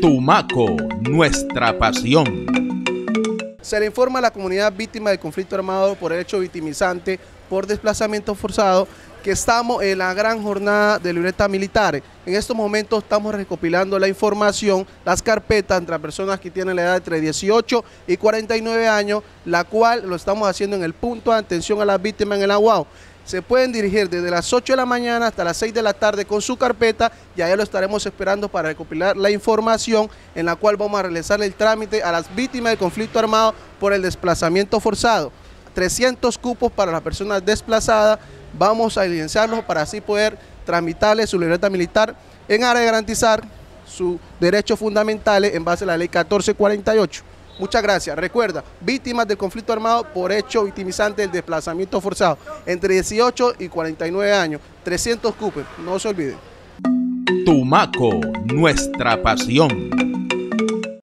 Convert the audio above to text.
Tumaco, nuestra pasión. Se le informa a la comunidad víctima del conflicto armado por el hecho victimizante por desplazamiento forzado que estamos en la gran jornada de libreta militares. En estos momentos estamos recopilando la información, las carpetas entre personas que tienen la edad entre 18 y 49 años, la cual lo estamos haciendo en el punto de atención a las víctimas en el Aguao se pueden dirigir desde las 8 de la mañana hasta las 6 de la tarde con su carpeta y allá lo estaremos esperando para recopilar la información en la cual vamos a realizar el trámite a las víctimas del conflicto armado por el desplazamiento forzado. 300 cupos para las personas desplazadas, vamos a evidenciarlos para así poder tramitarles su libreta militar en área de garantizar sus derechos fundamentales en base a la ley 1448. Muchas gracias. Recuerda, víctimas del conflicto armado por hecho victimizante del desplazamiento forzado, entre 18 y 49 años, 300 cupos, no se olviden. Tumaco, nuestra pasión.